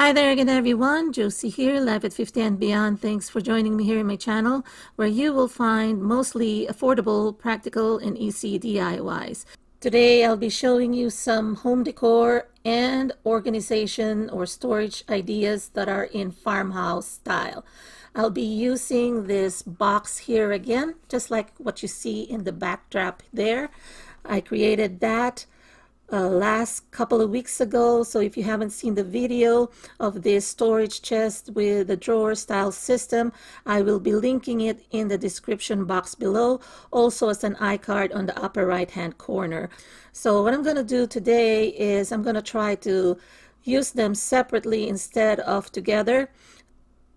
Hi there again everyone, Josie here, Life at 50 and Beyond. Thanks for joining me here in my channel where you will find mostly affordable, practical, and easy DIYs. Today I'll be showing you some home decor and organization or storage ideas that are in farmhouse style. I'll be using this box here again, just like what you see in the backdrop there. I created that uh, last couple of weeks ago. So if you haven't seen the video of this storage chest with the drawer style system, I will be linking it in the description box below, also as an iCard on the upper right hand corner. So what I'm going to do today is I'm going to try to use them separately instead of together.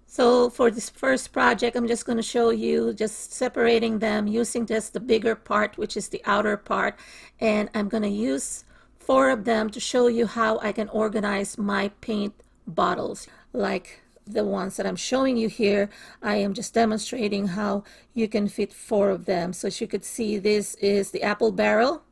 So for this first project, I'm just going to show you just separating them using just the bigger part, which is the outer part. And I'm going to use four of them to show you how I can organize my paint bottles. Like the ones that I'm showing you here I am just demonstrating how you can fit four of them. So as you could see this is the apple barrel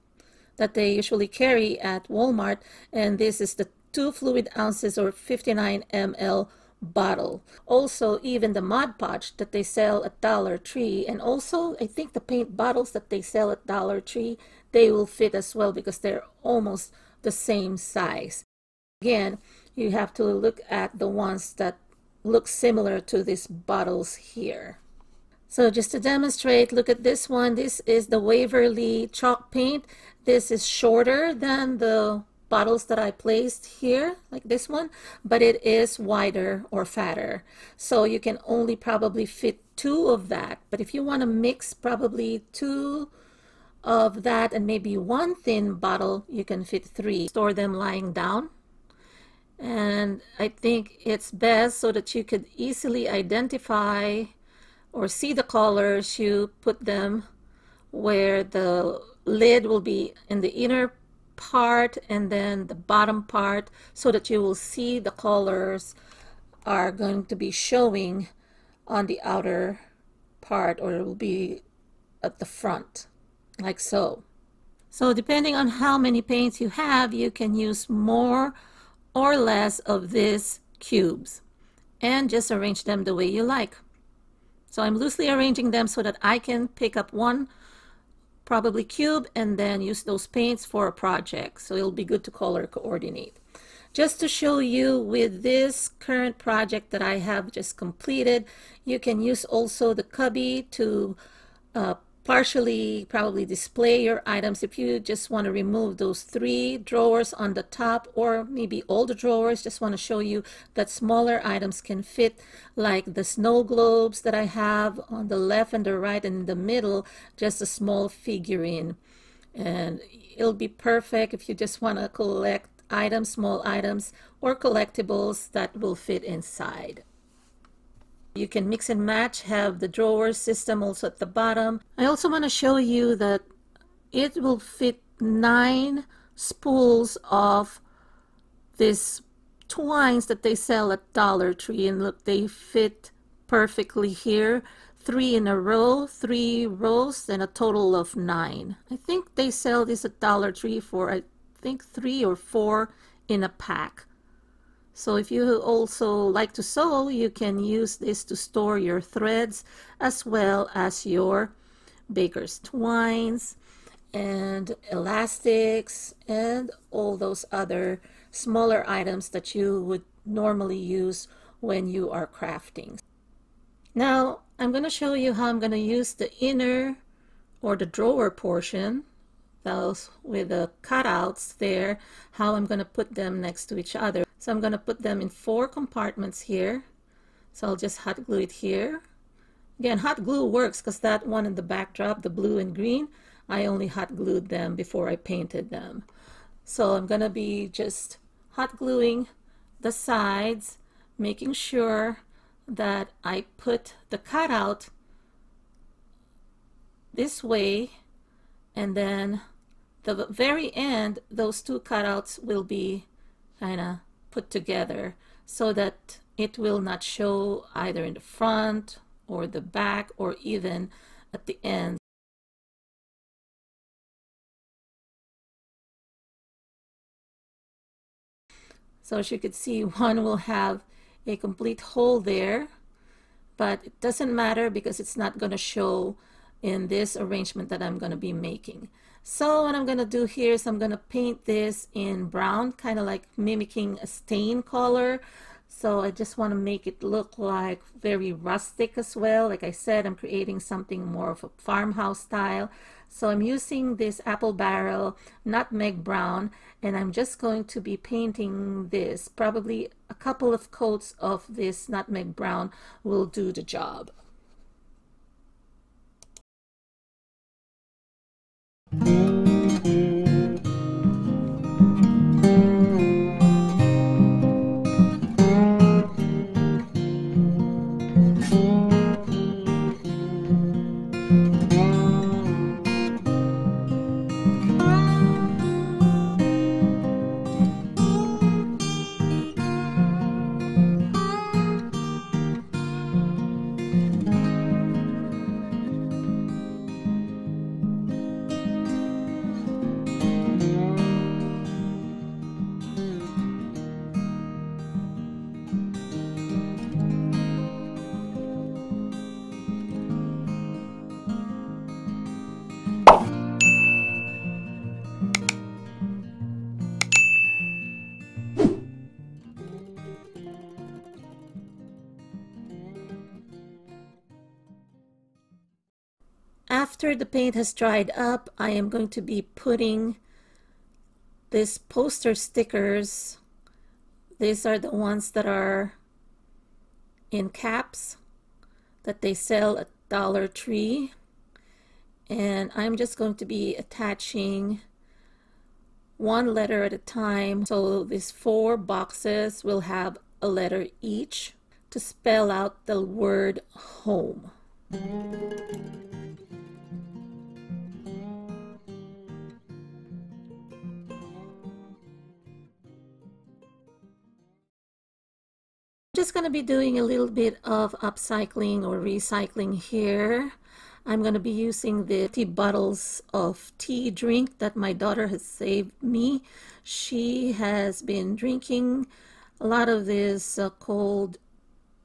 that they usually carry at Walmart and this is the two fluid ounces or 59 ml bottle. Also even the Mod Podge that they sell at Dollar Tree and also I think the paint bottles that they sell at Dollar Tree they will fit as well because they're almost the same size. Again, you have to look at the ones that look similar to these bottles here. So just to demonstrate, look at this one. This is the Waverly chalk paint. This is shorter than the bottles that I placed here, like this one, but it is wider or fatter. So you can only probably fit two of that. But if you want to mix probably two of that and maybe one thin bottle, you can fit three. Store them lying down. And I think it's best so that you could easily identify or see the colors. You put them where the lid will be in the inner part and then the bottom part so that you will see the colors are going to be showing on the outer part or it will be at the front like so. So depending on how many paints you have, you can use more or less of these cubes and just arrange them the way you like. So I'm loosely arranging them so that I can pick up one probably cube and then use those paints for a project. So it'll be good to color coordinate. Just to show you with this current project that I have just completed, you can use also the cubby to uh, partially probably display your items. If you just want to remove those three drawers on the top or maybe all the drawers just want to show you that smaller items can fit like the snow globes that I have on the left and the right and in the middle just a small figurine. And it'll be perfect if you just want to collect items small items or collectibles that will fit inside you can mix and match, have the drawer system also at the bottom. I also want to show you that it will fit nine spools of this twines that they sell at Dollar Tree. And look, they fit perfectly here. Three in a row, three rows, and a total of nine. I think they sell this at Dollar Tree for, I think, three or four in a pack. So if you also like to sew, you can use this to store your threads as well as your baker's twines and elastics and all those other smaller items that you would normally use when you are crafting. Now I'm going to show you how I'm going to use the inner or the drawer portion those with the cutouts there how I'm going to put them next to each other so I'm going to put them in four compartments here. So I'll just hot glue it here. Again, hot glue works because that one in the backdrop, the blue and green, I only hot glued them before I painted them. So I'm going to be just hot gluing the sides, making sure that I put the cutout this way and then the very end those two cutouts will be kind of put together so that it will not show either in the front or the back or even at the end. So as you can see, one will have a complete hole there, but it doesn't matter because it's not going to show in this arrangement that I'm going to be making. So what I'm going to do here is I'm going to paint this in brown, kind of like mimicking a stain color. So I just want to make it look like very rustic as well. Like I said, I'm creating something more of a farmhouse style. So I'm using this apple barrel nutmeg brown and I'm just going to be painting this. Probably a couple of coats of this nutmeg brown will do the job. Mm-hmm. After the paint has dried up, I am going to be putting this poster stickers. These are the ones that are in caps that they sell at Dollar Tree. And I'm just going to be attaching one letter at a time. So these four boxes will have a letter each to spell out the word home. Just going to be doing a little bit of upcycling or recycling here. I'm going to be using the tea bottles of tea drink that my daughter has saved me. She has been drinking a lot of this uh, cold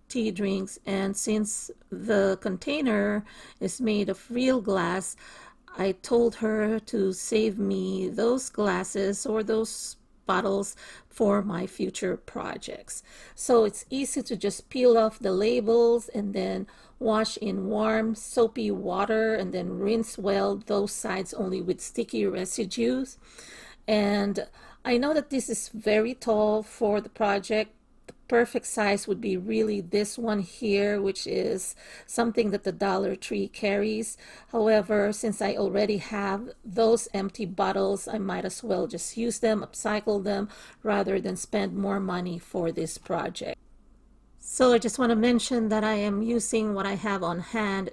tea drinks and since the container is made of real glass, I told her to save me those glasses or those bottles for my future projects. So it's easy to just peel off the labels and then wash in warm soapy water and then rinse well those sides only with sticky residues. And I know that this is very tall for the project perfect size would be really this one here, which is something that the Dollar Tree carries. However, since I already have those empty bottles, I might as well just use them, upcycle them, rather than spend more money for this project. So I just want to mention that I am using what I have on hand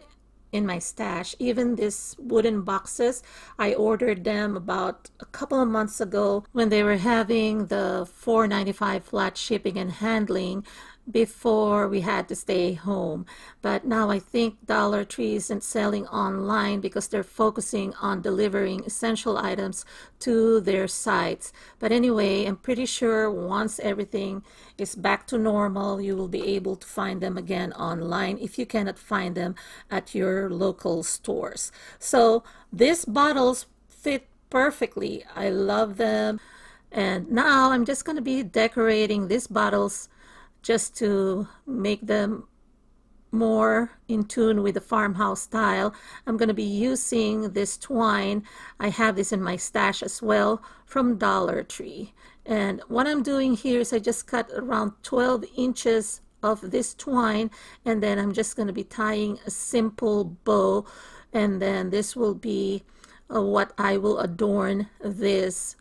in my stash. Even these wooden boxes, I ordered them about a couple of months ago when they were having the $4.95 flat shipping and handling before we had to stay home. But now I think Dollar Tree isn't selling online because they're focusing on delivering essential items to their sites. But anyway, I'm pretty sure once everything is back to normal, you will be able to find them again online if you cannot find them at your local stores. So these bottles fit perfectly. I love them. And now I'm just going to be decorating these bottles just to make them more in tune with the farmhouse style. I'm going to be using this twine. I have this in my stash as well from Dollar Tree. And what I'm doing here is I just cut around 12 inches of this twine and then I'm just going to be tying a simple bow and then this will be uh, what I will adorn this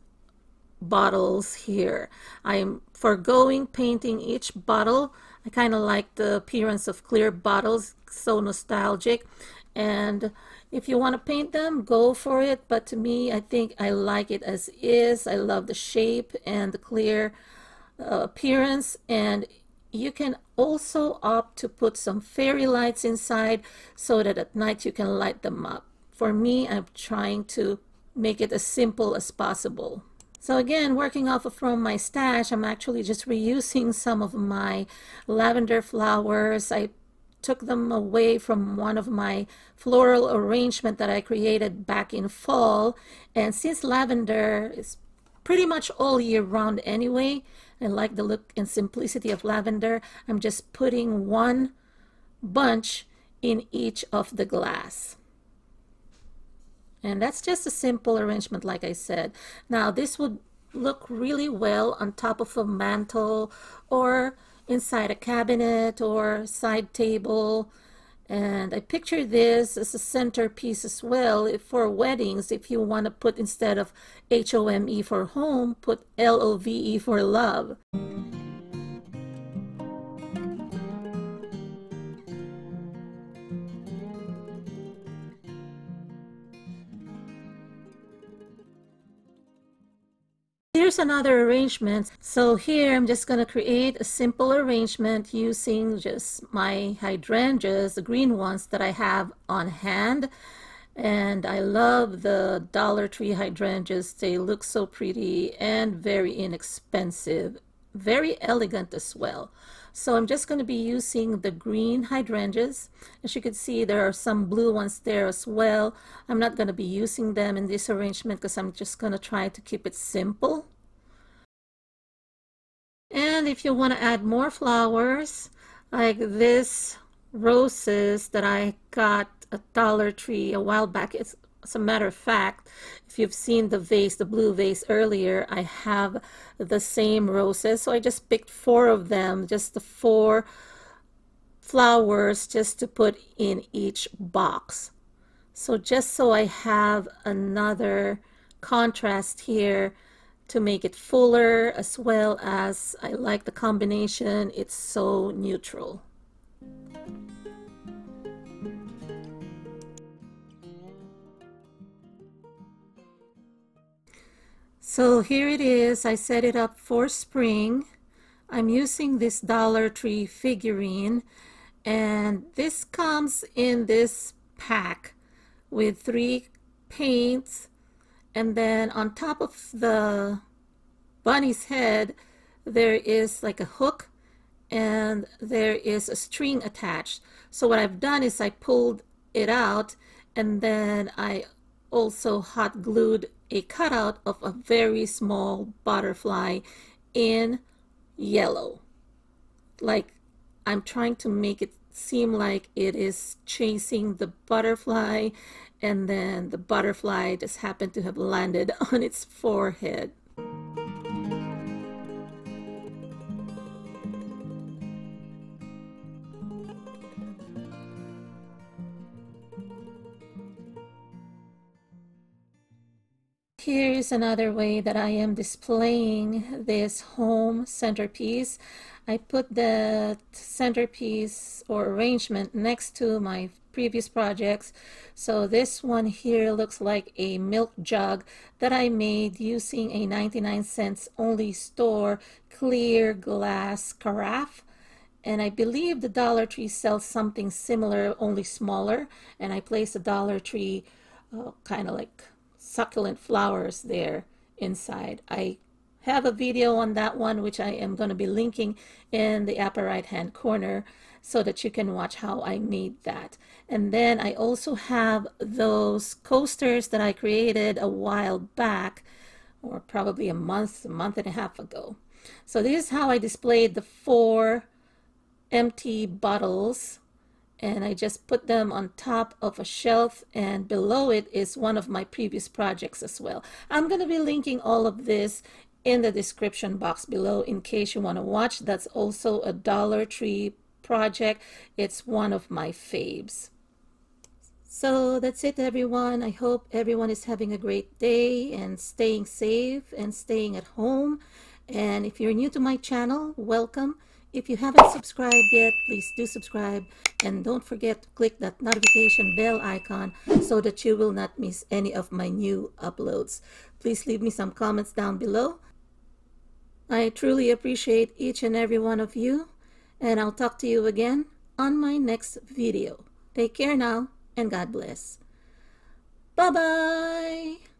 bottles here. I'm foregoing painting each bottle. I kind of like the appearance of clear bottles, so nostalgic. And if you want to paint them, go for it. But to me, I think I like it as is. I love the shape and the clear uh, appearance. And you can also opt to put some fairy lights inside so that at night you can light them up. For me, I'm trying to make it as simple as possible. So again, working off of from my stash, I'm actually just reusing some of my lavender flowers. I took them away from one of my floral arrangement that I created back in fall. And since lavender is pretty much all year round anyway, I like the look and simplicity of lavender, I'm just putting one bunch in each of the glass. And that's just a simple arrangement, like I said. Now, this would look really well on top of a mantle or inside a cabinet or side table. And I picture this as a centerpiece as well for weddings. If you want to put instead of H-O-M-E for home, put L-O-V-E for love. Here's another arrangement. So here I'm just going to create a simple arrangement using just my hydrangeas, the green ones that I have on hand. And I love the Dollar Tree hydrangeas. They look so pretty and very inexpensive. Very elegant as well. So I'm just going to be using the green hydrangeas. As you can see, there are some blue ones there as well. I'm not going to be using them in this arrangement because I'm just going to try to keep it simple. If you want to add more flowers, like this roses that I got at Dollar Tree a while back, it's as a matter of fact, if you've seen the vase, the blue vase earlier, I have the same roses. So I just picked four of them, just the four flowers just to put in each box. So just so I have another contrast here to make it fuller as well as I like the combination. It's so neutral. So here it is. I set it up for spring. I'm using this Dollar Tree figurine and this comes in this pack with three paints and then on top of the bunny's head there is like a hook and there is a string attached. So what I've done is I pulled it out and then I also hot glued a cutout of a very small butterfly in yellow. Like I'm trying to make it seem like it is chasing the butterfly and then the butterfly just happened to have landed on its forehead. Here is another way that I am displaying this home centerpiece. I put the centerpiece or arrangement next to my previous projects. So this one here looks like a milk jug that I made using a 99 cents only store clear glass carafe. And I believe the Dollar Tree sells something similar, only smaller. And I placed a Dollar Tree uh, kind of like succulent flowers there inside. I have a video on that one which I am going to be linking in the upper right hand corner so that you can watch how I made that. And then I also have those coasters that I created a while back or probably a month, a month and a half ago. So this is how I displayed the four empty bottles and I just put them on top of a shelf and below it is one of my previous projects as well. I'm going to be linking all of this in the description box below in case you want to watch. That's also a Dollar Tree project. It's one of my faves. So that's it everyone. I hope everyone is having a great day and staying safe and staying at home. And if you're new to my channel, welcome. If you haven't subscribed yet, please do subscribe and don't forget to click that notification bell icon so that you will not miss any of my new uploads. Please leave me some comments down below. I truly appreciate each and every one of you and I'll talk to you again on my next video. Take care now and God bless. Bye-bye.